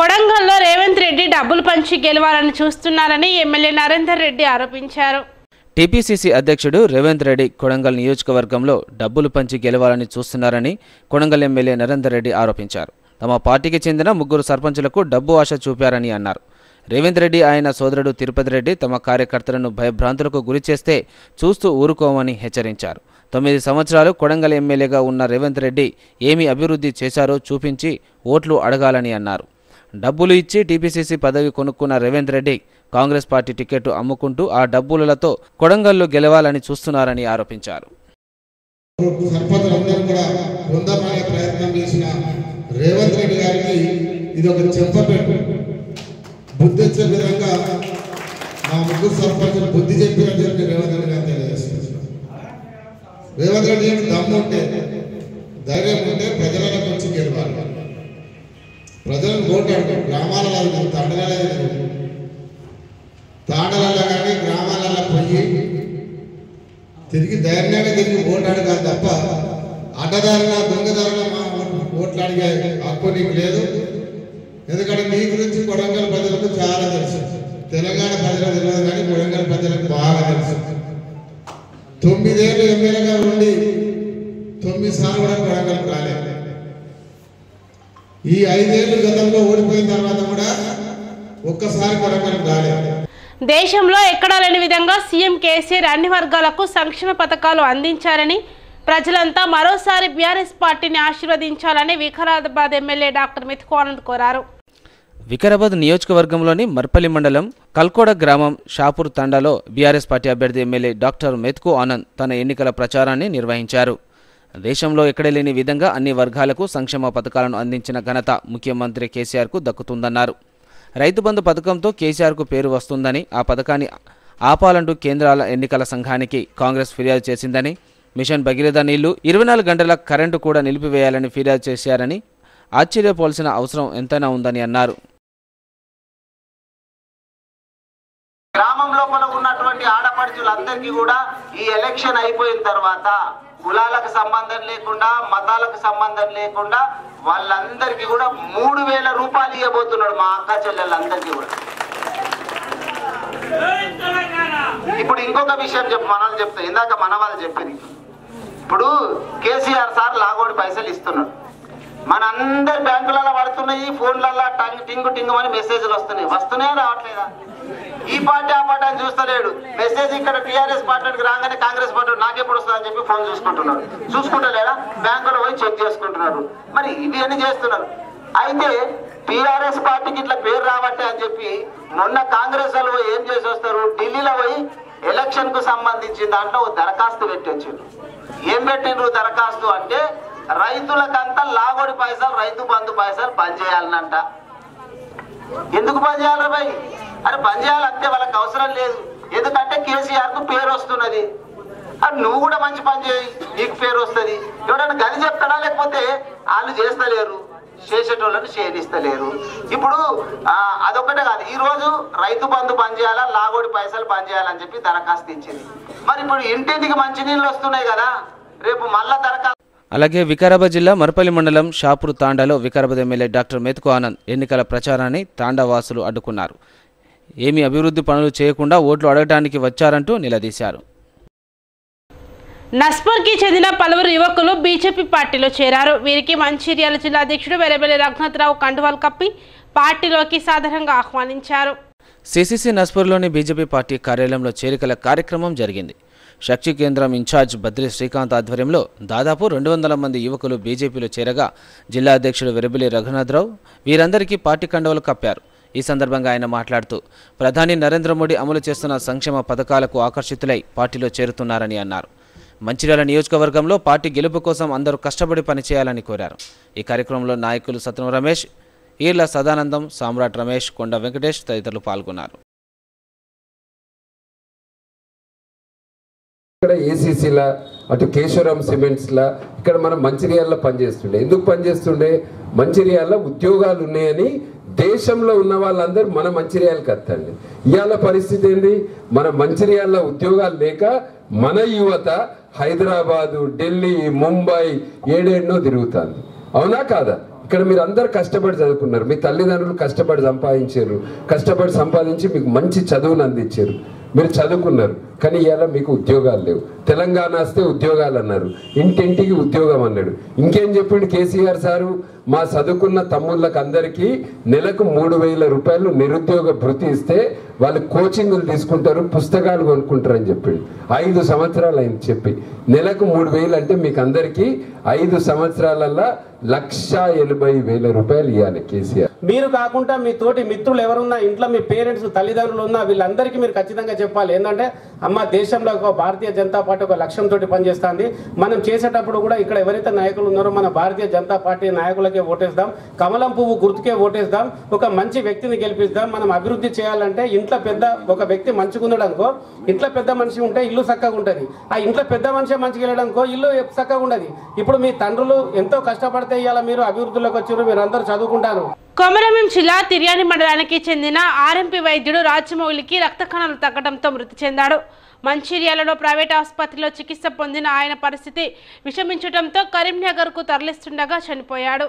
కొడంగల్లో రేవంత్ రెడ్డి డబ్బులు పంచి గెలవాలని చూస్తున్నారని ఎమ్మెల్యే నరేందర్ రెడ్డి ఆరోపించారు. టీపీసీసీ అధ్యక్షుడు రేవంత్ రెడ్డి కొడంగల్ నియోజకవర్గంలో డబ్బులు పంచి గెలవాలని చూస్తున్నారని కొడంగల్ ఎమ్మెల్యే నరేందర్ రెడ్డి ఆరోపించారు. తమ పార్టీకి చెందిన ముగ్గురు సర్పంచులకు డబ్బు ఆశ చూపారని అన్నారు. రేవంత్ రెడ్డి ఆయన సోదరుడు తిరుపతి రెడ్డి తమ కార్యకర్తలను భయభ్రాంతులకు గురి చేస్తే చూస్తూ ఊరుకోమని హెచ్చరించారు. తొమ్మిది సంవత్సరాలు కొడంగల్ ఎమ్మెల్యేగా ఉన్న రేవంత్ రెడ్డి ఏమి అభివృద్ధి చేశారో చూపించి ఓట్లు అడగాలని అన్నారు. డబ్బులు ఇచ్చి టీపీసీసీ పదవి కొనుక్కున్న రేవంత్ రెడ్డి కాంగ్రెస్ పార్టీ టికెట్ అమ్ముకుంటూ ఆ డబ్బులతో కొడంగల్లో గెలవాలని చూస్తున్నారని ఆరోపించారు. ప్రయత్నం చేసిన రేవంత్ రెడ్డి గారికి ఇది ఒక బుద్ధి వచ్చే విధంగా మా ముగ్గురు సర్పంచులు బుద్ధి చెప్పినట్టు చెప్పి రేవంత్ రెడ్డి గారు తెలియజేస్తున్నారు రేవంత్ రెడ్డి గారికి దమ్ము ఉంటే ధైర్యం ఉంటే ప్రజలకు వచ్చి గెలవాలి. ప్రజలను ఓటాడు గ్రామాలలో లేదు తండలలో లేదు. తాండలలో కానీ గ్రామాలలో పోయి తిరిగి ధైర్యంగా తిరిగి ఓటాడు కాదు తప్ప అడ్డదారుల దొంగదారుల మా ఓట్లు అడిగే హక్కు నీకు లేదు. ఎందుకంటే నీ గురించి కొడంగల్ చాలా తెలుసు. తెలంగాణ ప్రజలకు తెలియదు కానీ వరంగల్ ప్రజలకు బాగా తెలుసు. తొమ్మిదేళ్ళు ఎమ్మెల్యేగా ఉండి తొమ్మిది సార్లు కూడా వరంగల్ రాలేదు ఈ ఐదేళ్ళు గతంలో ఓడిపోయిన తర్వాత కూడా ఒక్కసారి వరంగల్ రాలేదు దేశంలో ఎక్కడా లేని విధంగా సీఎం కేసీఆర్ అన్ని వర్గాలకు సంక్షేమ పథకాలు అందించారని ప్రజలంతా మరోసారి బీఆర్ఎస్ పార్టీని ఆశీర్వదించాలని వికారాబాద్ ఎమ్మెల్యే డాక్టర్ మిథుకు ఆనంద్ కోరారు. వికారాబాద్ నియోజకవర్గంలోని మర్పల్లి మండలం కల్కోడ గ్రామం షాపూర్ తండాలో బీఆర్ఎస్ పార్టీ అభ్యర్థి ఎమ్మెల్యే డాక్టర్ మెత్కు ఆనంద్ తన ఎన్నికల ప్రచారాన్ని నిర్వహించారు. దేశంలో ఎక్కడ లేని విధంగా అన్ని వర్గాలకు సంక్షేమ పథకాలను అందించిన ఘనత ముఖ్యమంత్రి కేసీఆర్కు దక్కుతుందన్నారు. రైతు బంధు పథకంతో కేసీఆర్కు పేరు వస్తుందని ఆ పథకాన్ని ఆపాలంటూ కేంద్రాల ఎన్నికల సంఘానికి కాంగ్రెస్ ఫిర్యాదు చేసిందని మిషన్ భగీరథ నీళ్ళు ఇరవై నాలుగు గంటల కరెంటు కూడా నిలిపివేయాలని ఫిర్యాదు చేశారని ఆశ్చర్యపోవాల్సిన అవసరం ఎంతైనా ఉందని అన్నారు. గ్రామం లోపల ఉన్నటువంటి ఆడపడుచులందరికీ కూడా ఈ ఎలక్షన్ అయిపోయిన తర్వాత కులాలకు సంబంధం లేకుండా మతాలకు సంబంధం లేకుండా వాళ్ళందరికీ కూడా మూడు వేల రూపాయలు ఇవ్వబోతున్నాడు మా అక్క చెల్లెళ్ళందరికీ కూడా. ఇప్పుడు ఇంకొక విషయం చెప్పు మన చెప్తా ఇందాక మన వాళ్ళు చెప్పింది ఇప్పుడు కేసీఆర్ సార్ లాగోడి పైసలు ఇస్తున్నాడు. మన అందరి బ్యాంకులలో పడుతున్నాయి ఫోన్లలో టంగ్ టింగు టింగు అని మెసేజ్లు వస్తున్నాయి. వస్తున్నాయా రావట్లేదా? ఈ పార్టీ ఆ పార్టీ అని చూస్తలేడు. మెసేజ్ ఇక్కడ టీఆర్ఎస్ పార్టీకి రాగానే కాంగ్రెస్ పార్టీ నాకెప్పుడు వస్తుందని చెప్పి ఫోన్ చూసుకుంటున్నాడు. చూసుకుంటలేడా బ్యాంకులో పోయి చెక్ చేసుకుంటున్నారు మరి ఇవి అన్ని చేస్తున్నారు? అయితే టీఆర్ఎస్ పార్టీకి ఇట్లా పేరు రావట్టే అని చెప్పి మొన్న కాంగ్రెస్ వాళ్ళు పోయి ఏం చేసి వస్తారు? ఢిల్లీలో పోయి ఎలక్షన్కు సంబంధించిన దాంట్లో ఓ దరఖాస్తు పెట్టి వచ్చిండ్రు ఏం పెట్టిండ్రు దరఖాస్తు అంటే రైతులకంతా లాగోడి పైసలు రైతు బంధు పైసలు బంద్ చేయాలనంట. ఎందుకు బంద్ చేయాలి భయ్? అరే బంద్ చేయాలంటే వాళ్ళకి అవసరం లేదు. ఎందుకంటే కేసీఆర్కు పేరు వస్తున్నది. అది నువ్వు కూడా మంచి పని చేయి నీకు పేరు వస్తుంది. ఎవడన్నా గది చెప్తాడా లేకపోతే వాళ్ళు చేస్తలేరు. చేసేటోళ్ళని చేయనిస్తలేరు ఇప్పుడు అదొకటే కాదు. ఈరోజు రైతు బంధు బంద్ చేయాలా లాగోడి పైసలు బంద్ చేయాలని చెప్పి దరఖాస్తు ఇచ్చింది. మరి ఇప్పుడు ఇంటింటికి మంచి నీళ్ళు వస్తున్నాయి కదా రేపు మళ్ళా దరఖాస్తు అలాగే వికారాబాద్ జిల్లా మరపల్లి మండలం షాపూర్ తాండాలో వికారాబాద్ ఎమ్మెల్యే డాక్టర్ మెతుకు ఆనంద్ ఎన్నికల ప్రచారాన్ని తాండా వాసులు అడ్డుకున్నారు. ఏమీ అభివృద్ధి పనులు చేయకుండా ఓట్లు అడగడానికి వచ్చారంటూ నిలదీశారు. నస్పర్కి చెందిన పలువురు యువకులు బీజేపీ పార్టీలో చేరారు. వీరికి మంచిర్యాల జిల్లా అధ్యక్షుడు వెలబెల్లి రఘునాథరావు కండువాలు కప్పి పార్టీలోకి సాధారణంగా ఆహ్వానించారు. సిసిసి నస్పూర్లోని బీజేపీ పార్టీ కార్యాలయంలో చేరికల కార్యక్రమం జరిగింది. శక్తి కేంద్రం ఇన్ఛార్జ్ బద్రి శ్రీకాంత్ ఆధ్వర్యంలో దాదాపు రెండు వందల మంది యువకులు బీజేపీలో చేరగా జిల్లా అధ్యక్షుడు వెరబిలి రఘునాథరావు వీరందరికీ పార్టీ కండవలు కప్పారు. ఈ సందర్భంగా ఆయన మాట్లాడుతూ ప్రధాని నరేంద్ర మోడీ అమలు చేస్తున్న సంక్షేమ పథకాలకు ఆకర్షితులై పార్టీలో చేరుతున్నారని అన్నారు. మంచిర్యాల నియోజకవర్గంలో పార్టీ గెలుపు కోసం అందరూ కష్టపడి పనిచేయాలని కోరారు. ఈ కార్యక్రమంలో నాయకులు సత్యం రమేష్ ఈర్ల సదానందం సామ్రాట్ రమేష్ కొండ వెంకటేష్ తదితరులు పాల్గొన్నారు. ఇక్కడ ఏసీసీలా అటు కేశవరం సిమెంట్స్లా ఇక్కడ మనం మంచిర్యాలలో పనిచేస్తుండే. ఎందుకు పనిచేస్తుండే? మంచిర్యాలలో ఉద్యోగాలు ఉన్నాయని దేశంలో ఉన్న వాళ్ళందరూ మన మంచిర్యాలకు వస్తండి ఇవాళ పరిస్థితి ఏంది? మన మంచిర్యాలలో ఉద్యోగాలు లేక మన యువత హైదరాబాదు ఢిల్లీ ముంబై ఏడేడనో తిరుగుతుంది. అవునా కాదా? ఇక్కడ మీరు అందరు కష్టపడి చదువుకున్నారు. మీ తల్లిదండ్రులు కష్టపడి సంపాదించారు. కష్టపడి సంపాదించి మీకు మంచి చదువును అందించారు. మీరు చదువుకున్నారు. కానీ ఇవాళ మీకు ఉద్యోగాలు లేవు. తెలంగాణ వస్తే ఉద్యోగాలు అన్నారు. ఇంటింటికి ఉద్యోగం అన్నాడు. ఇంకేం చెప్పిండు కేసీఆర్ సారు? మా చదువుకున్న తమ్ముళ్ళకి అందరికీ నెలకు మూడు వేల రూపాయలు నిరుద్యోగ భృతి ఇస్తే వాళ్ళు కోచింగ్లు తీసుకుంటారు పుస్తకాలు కొనుక్కుంటారు అని చెప్పిండు. ఐదు సంవత్సరాలు అయింది చెప్పి. నెలకు మూడు వేలు అంటే మీకు అందరికీ ఐదు సంవత్సరాలల్లా లక్ష ఎనభై వేల రూపాయలు ఇవ్వాలి కేసీఆర్. మీరు కాకుండా మీ తోటి మిత్రులు ఎవరున్నా ఇంట్లో మీ పేరెంట్స్ తల్లిదండ్రులు ఉన్నా వీళ్ళందరికీ మీరు ఖచ్చితంగా చెప్పాలి. ఏంటంటే అమ్మ దేశంలో ఒక భారతీయ జనతా పార్టీ ఒక లక్ష్యంతో పనిచేస్తుంది. మనం చేసేటప్పుడు కూడా ఇక్కడ ఎవరైతే నాయకులు ఉన్నారో మన భారతీయ జనతా పార్టీ నాయకులకే ఓటేస్తాం. కమలం పువ్వు గుర్తుకే ఓటేద్దాం ఒక మంచి వ్యక్తిని గెలిపిస్తాం. మనం అభివృద్ధి చేయాలంటే ఇంట్లో పెద్ద ఒక వ్యక్తి మంచిగా అనుకో ఇంట్లో పెద్ద మనిషి ఉంటే ఇల్లు చక్కగా ఉంటుంది. ఆ ఇంట్లో పెద్ద మనిషి మంచిగా వెళ్ళడానికో ఇల్లు చక్కగా ఉండదు. ఇప్పుడు మీ తండ్రులు ఎంతో కష్టపడితే ఇవాళ మీరు అభివృద్ధిలోకి వచ్చారు మీరు అందరూ చదువుకుంటారు. కొమరంభీం జిల్లా తిర్యాని మండలానికి చెందిన ఆర్ఎంపీ వైద్యుడు రాజమౌళికి రక్త కణాలు తగ్గడంతో మృతి చెందాడు. మంచిర్యాలలో ప్రైవేట్ ఆసుపత్రిలో చికిత్స పొందిన ఆయన పరిస్థితి విషమించడంతో కరీంనగర్కు తరలిస్తుండగా చనిపోయాడు.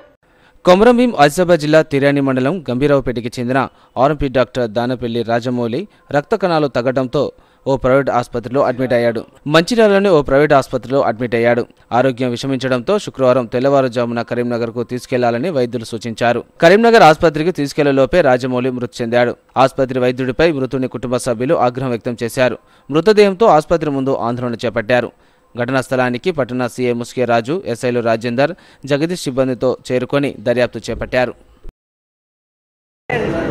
కొమరంభీం ఆసిఫాబాద్ జిల్లా తిర్యాని మండలం గంభీరావుపేటకి చెందిన ఆర్ఎంపీ డాక్టర్ దానపల్లి రాజమౌళి రక్త కణాలు తగ్గడంతో ఓ ప్రైవేట్ ఆసుపత్రిలో అడ్మిట్ అయ్యాడు. మంచిర్యాలలోని ఓ ప్రైవేట్ ఆసుపత్రిలో అడ్మిట్ అయ్యాడు. ఆరోగ్యం విషమించడంతో శుక్రవారం తెల్లవారుజామున కరీంనగర్కు తీసుకెళ్ళాలని వైద్యులు సూచించారు. కరీంనగర్ ఆసుపత్రికి తీసుకెళ్ళలోపే రాజమౌళి మృతి చెందాడు. ఆసుపత్రి వైద్యుడిపై మృతుని కుటుంబ సభ్యులు ఆగ్రహం వ్యక్తం చేశారు. మృతదేహంతో ఆసుపత్రి ముందు ఆందోళన చేపట్టారు. ఘటనా స్థలానికి పట్టణ సీఏ ముస్కే రాజు ఎస్ఐలు రాజేందర్ జగదీష్ సిబ్బందితో చేరుకొని దర్యాప్తు చేపట్టారు.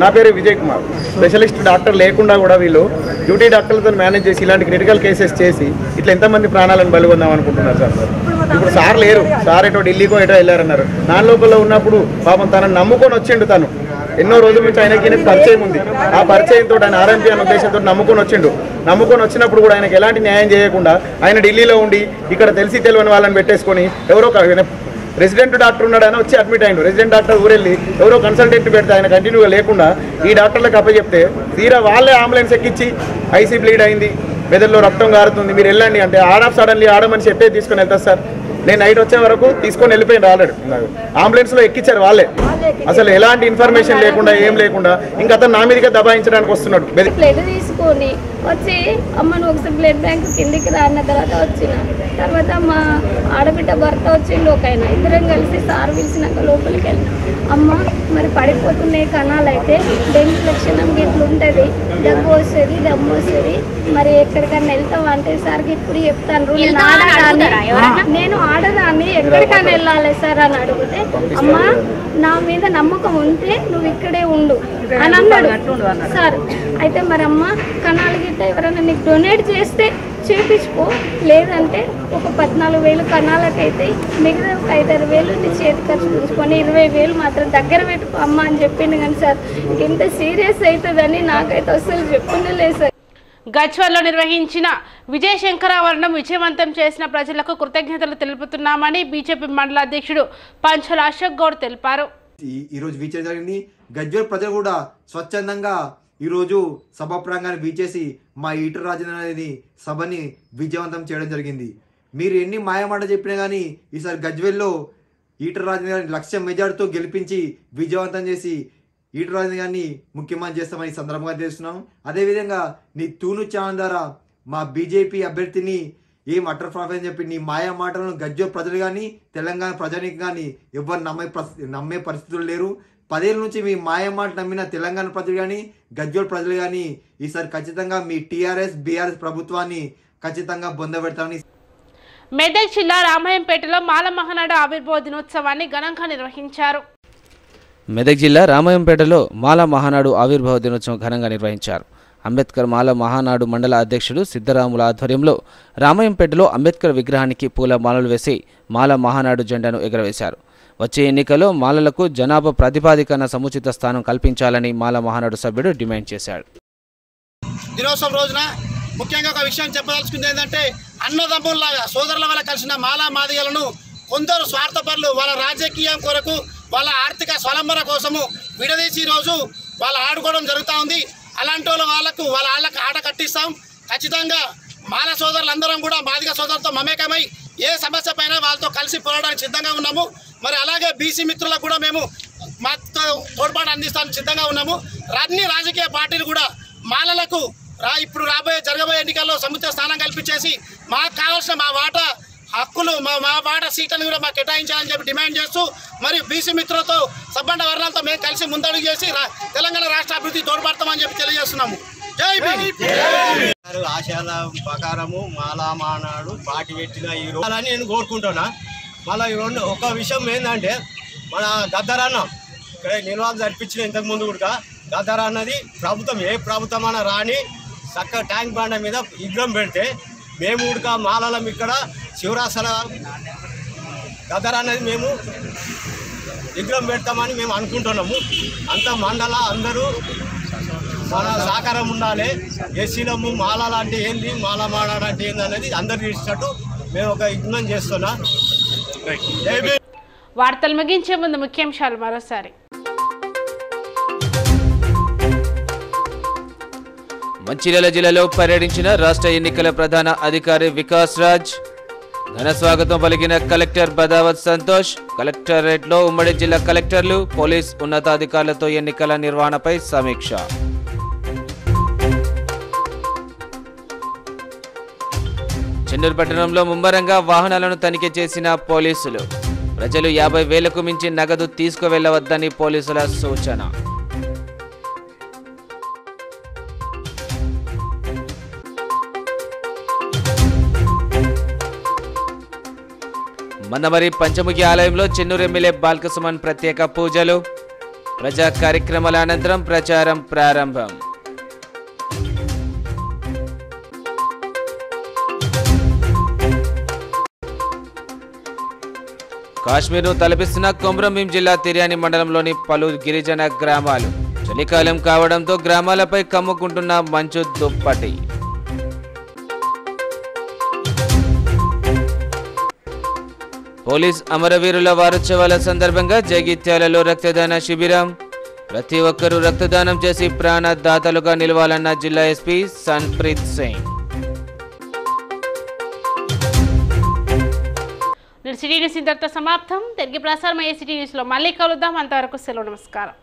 నా పేరు విజయ్ కుమార్. స్పెషలిస్ట్ డాక్టర్ లేకుండా కూడా వీళ్ళు డ్యూటీ డాక్టర్లతో మేనేజ్ చేసి ఇలాంటి క్రిటికల్ కేసెస్ చేసి ఇట్లా ఎంతమంది ప్రాణాలను బలిగొందాం అనుకుంటున్నారు సార్? ఇప్పుడు సార్ లేరు. సార్ ఎటో ఢిల్లీకో ఎటో వెళ్ళారన్నారు. నా లోపల ఉన్నప్పుడు పాపం తనను నమ్ముకొని వచ్చిండు తను. ఎన్నో రోజుల నుంచి ఆయనకి పరిచయం ఉంది. ఆ పరిచయంతో ఆయన ఆర్ఎంపీ అనే ఉద్దేశంతో నమ్ముకొని వచ్చిండు. నమ్ముకొని వచ్చినప్పుడు కూడా ఆయనకి ఎలాంటి న్యాయం చేయకుండా ఆయన ఢిల్లీలో ఉండి ఇక్కడ తెలిసి తెలియని వాళ్ళని పెట్టేసుకొని ఎవరో రెసిడెంట్ డాక్టర్ ఉన్నాడని వచ్చి అడ్మిట్ అయ్యాడు. రెసిడెంట్ డాక్టర్ ఊరెళ్ళి ఎవరో కన్సల్టెంట్ పెడితే ఆయన కంటిన్యూగా లేకుండా ఈ డాక్టర్లకు అప్పచెప్తే తీరా వాళ్ళే అంబులెన్స్ ఎక్కించి ఐసీ బ్లీడ్ అయింది. మెదడులో రక్తం కారుతుంది మీరు వెళ్ళండి అంటే ఆడ సడన్లీ ఆడ మనిషి ఎట్టే తీసుకొని వెళ్తారు సార్. నేను నైట్ వచ్చే వరకు తీసుకొని వెళ్ళిపోయింది ఆల్రెడీ అంబులెన్స్లో ఎక్కించారు వాళ్ళే. అసలు ఎలాంటి ఇన్ఫర్మేషన్ లేకుండా ఏం లేకుండా ఇంకా అతను నా మీదకే దబాయించడానికి వస్తున్నాడు. బ్లడ్ తీసుకొని వచ్చి అమ్మ నువ్వు ఒకసారి బ్లడ్ బ్యాంక్ కిందికి రా అన్న తర్వాత వచ్చిన. తర్వాత మా ఆడబిడ్డ భర్త వచ్చిండు ఒక ఆయన ఇద్దరం కలిసి సార్ పిలిచినాక లోపలికి వెళ్ళిన. అమ్మ మరి పడిపోతున్నాయి కణాలు అయితే డెంగ్యూ లక్షణం ఇట్లా ఉంటుంది. దగ్గు వస్తుంది దమ్ము వస్తుంది. మరి ఎక్కడికైనా వెళ్తావా అంటే సార్కి ఇప్పుడు చెప్తాను. నేను ఆడదాన్ని ఎక్కడికైనా వెళ్ళాలి సార్ అని అడిగితే అమ్మా నా మీద నమ్మకం ఉంటే నువ్వు ఇక్కడే ఉండు అని అన్నాడు. సార్ అయితే మరి అమ్మ కణాలు గిట్ట ఎవరైనా నీకు డొనేట్ చేస్తే చేపించుకో. లేదంటే ఒక పద్నాలుగు వేలు కణాలకైతే మిగతా ఒక ఐదారు వేలు నీ చేతి ఖర్చు ఉంచుకొని ఇరవై వేలు మాత్రం దగ్గర పెట్టుకో అమ్మ అని చెప్పిండు కానీ సార్ ఇంత సీరియస్ అవుతుందని నాకైతే అసలు చెప్పుండలేదు సార్. గజ్వల్లో నిర్వహించిన విజయశంకరావరణం విజయవంతం చేసిన ప్రజలకు కృతజ్ఞతలు తెలుపుతున్నామని బీజేపీ మండల అధ్యక్షుడు పంచల అశోక్ గౌడ్ తెలిపారు. ఈ- ఈరోజు వీచే జరిగింది. గజ్వేల్ ప్రజలు కూడా స్వచ్ఛందంగా ఈరోజు సభ ప్రాంగాన్ని వీచేసి మా ఈటర్ రాజేంద్ర అనేది సభని విజయవంతం చేయడం జరిగింది. మీరు ఎన్ని మాయమాట చెప్పినా కానీ ఈసారి గజ్వేల్లో ఈటర్ రాజేంద్ర లక్ష మెజార్టీతో గెలిపించి విజయవంతం చేసి ఈటర్ రాజేంద్ర గారిని ముఖ్యమంత్రి చేస్తామని సందర్భంగా తెలుస్తున్నాను అదేవిధంగా నీ తూను ఛానల్ ద్వారా మా బీజేపీ అభ్యర్థిని ఏం అటర్ ఫ్రాఫ్ అని చెప్పి నీ మాయా మాటలను గజ్జో ప్రజలు కానీ తెలంగాణ ప్రజానికి కానీ ఎవరు నమ్మే నమ్మే పరిస్థితులు లేరు. పదేళ్ళ నుంచి మీ మాయ మాట నమ్మిన తెలంగాణ ప్రజలు కానీ గజ్జోల్ ప్రజలు కానీ ఈసారి ఖచ్చితంగా మీ టీఆర్ఎస్ బీఆర్ఎస్ ప్రభుత్వాన్ని ఖచ్చితంగా బొందబెడతామని మెదక్ జిల్లా రామాయంపేటలో మాల మహానాడు ఆవిర్భావ దినోత్సవాన్ని ఘనంగా నిర్వహించారు. మెదక్ జిల్లా రామాయంపేటలో మాల మహానాడు ఆవిర్భావ దినోత్సవం ఘనంగా నిర్వహించారు. అంబేద్కర్ మాల మహానాడు మండల అధ్యక్షుడు సిద్ధరాముల ఆధ్వర్యంలో రామాయంపేటలో అంబేద్కర్ విగ్రహానికి పూల మాలలు వేసి మాల మహానాడు జెండాను ఎగరవేశారు. వచ్చే ఎన్నికల్లో మాలలకు జనాభా ప్రాతిపాదికన సముచిత స్థానం కల్పించాలని మాల మహానాడు సభ్యుడు డిమాండ్ చేశాడు. దినోత్సవం రోజున ముఖ్యంగా ఒక విషయం చెప్పదలుచుకుంది ఏంటంటే అన్నదమ్ముల్లాగా సోదరుల వల్ల కలిసిన మాలా మాదిగలను కొందరు స్వార్థపరులు వాళ్ళ రాజకీయం కొరకు వాళ్ళ ఆర్థిక స్వలంబన కోసము విడదీసి రోజు వాళ్ళు ఆడుకోవడం జరుగుతూ ఉంది. అలాంటి వాళ్ళ వాళ్ళకు వాళ్ళ వాళ్ళకి ఆట కట్టిస్తాం. ఖచ్చితంగా మాల సోదరులందరం కూడా మాదిగ సోదరులతో మమేకమై ఏ సమస్య పైన వాళ్ళతో కలిసి పోరాడడానికి సిద్ధంగా ఉన్నాము. మరి అలాగే బీసీ మిత్రులకు కూడా మేము మాతో తోడ్పాటు అందిస్తానికి సిద్ధంగా ఉన్నాము. అన్ని రాజకీయ పార్టీలు కూడా మాలలకు రా ఇప్పుడు రాబోయే జరగబోయే ఎన్నికల్లో సముచిత స్థానం కల్పించేసి మాకు కావాల్సిన మా వాటా హక్కులు మా మా వాట సీట్లను కూడా మాకు కేటాయించాలని చెప్పి డిమాండ్ చేస్తూ మరియు బీసీ మిత్రులతో సబ్బండ వర్ణాలతో మేము కలిసి ముందడుగు చేసి రా- తెలంగాణ రాష్ట్ర అభివృద్ధి తోడ్పడతామని చెప్పి తెలియజేస్తున్నాము. జై ఆశయాల ప్రకారము మాలా మానాడు పాటి పెట్టిన ఈ రోజు. అని నేను కోరుకుంటున్నా. మళ్ళీ రెండు ఒక విషయం ఏంటంటే మన గద్దరన్న ఇక్కడ నిల్వలు జరిపించిన ఇంతకు ముందు కూడా గద్దర అన్నది ప్రభుత్వం ఏ ప్రభుత్వం అన్న రాని చక్క ట్యాంక్ బండ మీద విగ్రహం పెడితే మేము ఉడక మాలలం ఇక్కడ శివరాసల గద్దర అనేది మేము విగ్రహం పెడతామని మేము అనుకుంటున్నాము. అంత మండల అందరూ మన సహకారం ఉండాలి. ఎస్సీలము మాల అంటే ఏంది మాల మాడ అంటే ఏంది అనేది అందరికి ఇచ్చినట్టు మేము ఒక యజ్ఞం చేస్తున్నా. వార్తలు ముగించే ముందు ముఖ్యాంశాలు మరోసారి. మంచిర్యాల జిల్లాలో పర్యటించిన రాష్ట్ర ఎన్నికల ప్రధాన అధికారి వికాస్ రాజ్ ఘన స్వాగతం పలికిన కలెక్టర్ బదావత్ సంతోష్ కలెక్టరేట్లో ఉమ్మడి జిల్లా కలెక్టర్లు పోలీస్ ఉన్నతాధికారులతో ఎన్నికల నిర్వహణపై సమీక్ష. చెన్నూరు పట్టణంలో ముమ్మరంగా వాహనాలను తనిఖీ చేసిన పోలీసులు. ప్రజలు యాభై వేలకు మించి నగదు తీసుకువెళ్ళవద్దని పోలీసుల సూచన. మందమరి పంచముఖి ఆలయంలో చెన్నూరు ఎమ్మెల్యే బాల్కసుమన్ ప్రత్యేక పూజలు ప్రజా కార్యక్రమాల అనంతరం ప్రచారం ప్రారంభం. కాశ్మీర్ను తలపిస్తున్న కొమరంభీం జిల్లా తిర్యాని మండలంలోని పలు గిరిజన గ్రామాలు చలికాలం కావడంతో గ్రామాలపై కమ్ముకుంటున్న మంచు దుప్పటి. పోలీస్ అమరవీరుల వారోత్సవాల సందర్భంగా జగిత్యాలలో రక్తదాన శిబిరం. ప్రతి ఒక్కరూ రక్తదానం చేసి ప్రాణదాతలుగా నిలవాలన్న జిల్లా SP Sanpreet Singh. City news ఇంతటితో సమాప్తం. తిరిగి ప్రసారం అయ్యే సిటీ న్యూస్లో మళ్ళీ కలుద్దాం. అంతవరకు సెలవు నమస్కారం.